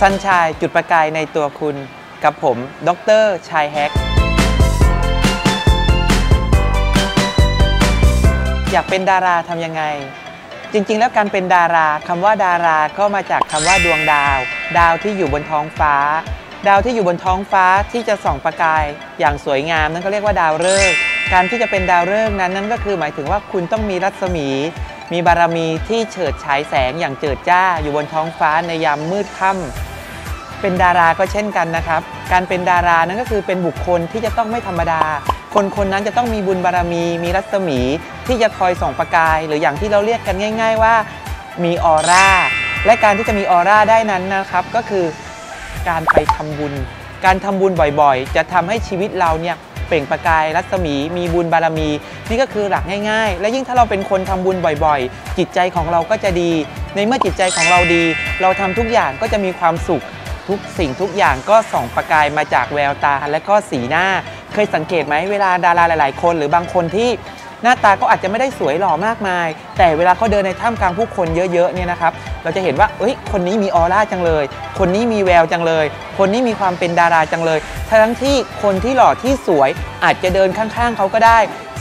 สันชายจุดประกายในตัวคุณกับผม ดรชายแฮก อยากเป็นดาราทำยังไง จริง ๆ แล้วการเป็นดาราคำว่าดาราก็มาจากคำว่าดวงดาว ดาวที่อยู่บนท้องฟ้า ดาวที่อยู่บนท้องฟ้าที่จะส่องประกาย อย่างสวยงามนั่นก็เรียกว่าดาวฤกษ์การที่จะเป็นดาวฤกษ์นั้นนั่นก็คือหมายถึงว่าคุณต้องมีรัศมีมีบารมีที่เฉิดฉายแสงอย่างเจิดจ้าอยู่บนท้องฟ้าในยามมืดค่ำ เป็นดาราก็เช่นกันนะครับ การเป็นดารานั้นก็คือเป็นบุคคลที่จะต้องไม่ธรรมดา คนคนนั้นจะต้องมีบุญบารมี มีรัศมีที่จะคอยส่องประกาย หรืออย่างที่เราเรียกกันง่าย ๆ ว่ามีออร่า และการที่จะมีออร่าได้นั้นนะครับ ก็คือการไปทำบุญ การทำบุญบ่อยๆ จะทำให้ชีวิตเราเนี่ยเปล่งประกายรัศมี มีบุญบารมี นี่ก็คือหลักง่ายๆ และยิ่งถ้าเราเป็นคนทำบุญบ่อยๆ จิตใจของเราก็จะดี ในเมื่อจิตใจของเราดี เราทำทุกอย่างก็จะมีความสุข ทุกสิ่งทุกอย่างก็ส่องประกายมาจากแววตาและก็สีหน้า เคยสังเกตไหมเวลาดาราหลาย ๆ คน หรือบางคนที่หน้าตาก็อาจจะไม่ได้สวยหล่อมากมาย แต่เวลาเขาเดินในท่ามกลางผู้คนเยอะๆเนี่ยนะครับ เราจะเห็นว่าเอ้ยคนนี้มีออร่าจังเลย คนนี้มีแววจังเลย คนนี้มีความเป็นดาราจังเลย ทั้งที่คนที่หล่อที่สวยอาจจะเดินข้างๆเขาก็ได้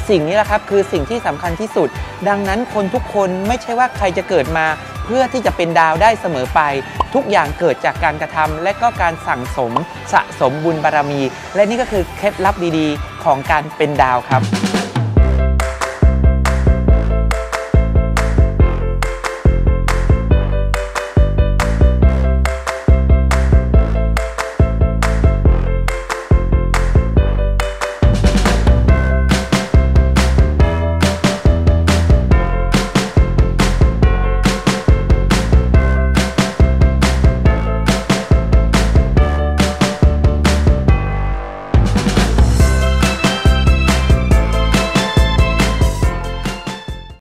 สิ่งนี้แหละครับคือสิ่งที่สำคัญที่สุด ดังนั้นคนทุกคนไม่ใช่ว่าใครจะเกิดมา พื่อที่จะเป็นดาวได้เสมอไป ทุกอย่างเกิดจากการกระทำและก็การสั่งสมสะสมบุญบารมี และนี่ก็คือเคล็ดลับดีๆ ของการเป็นดาวครับ